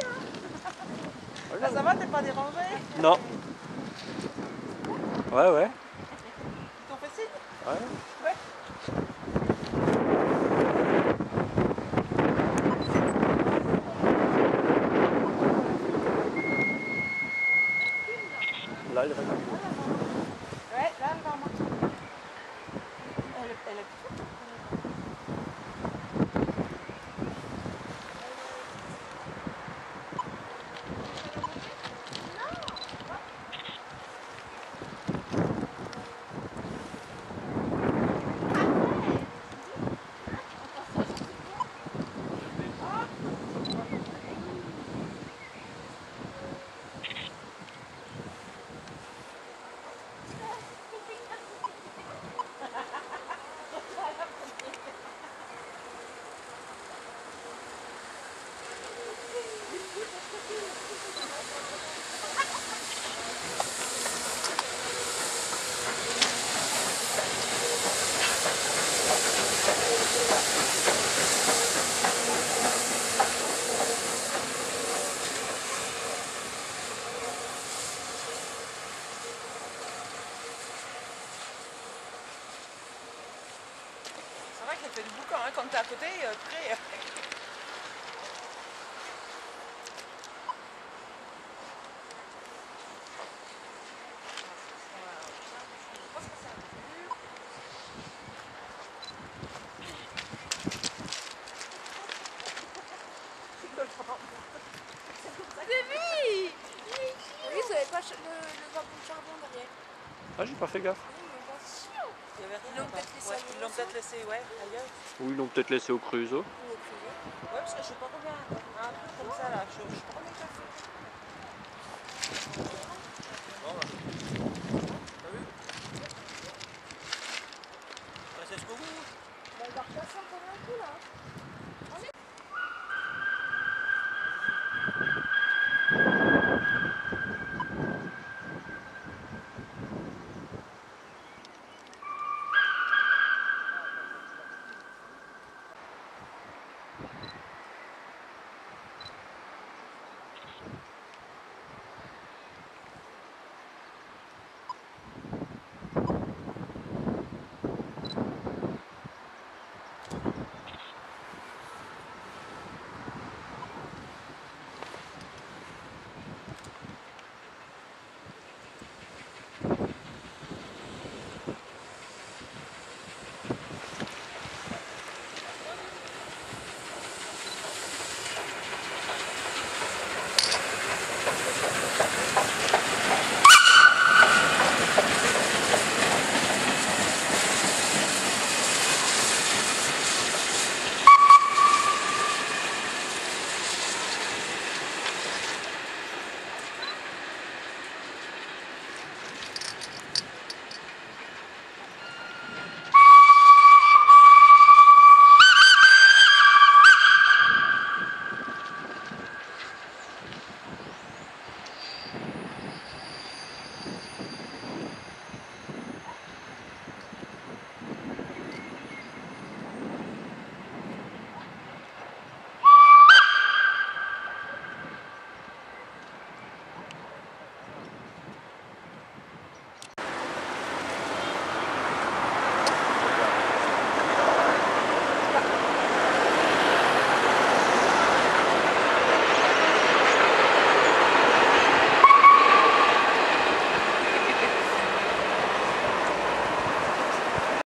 Hein. Là, ça va, t'es pas dérangé Non. Ouais, ouais. Ils t'ont fait signe Ouais. Ouais. Là, elle va Ouais, là, elle va. Elle, elle qu'elle fait du boucan, hein, quand t'es à côté, euh, Oui, vous avez pas le, le de charbon derrière. Ah, j'ai pas fait gaffe peut-être laissé ouais, ailleurs? Ou ils l'ont peut-être laissé au Cruzo. Oui, parce que je ne sais pas combien. Un truc comme ça là, je, je sais pas combien ça fait. Bah. Francesco, vous il va repasser encore un coup là.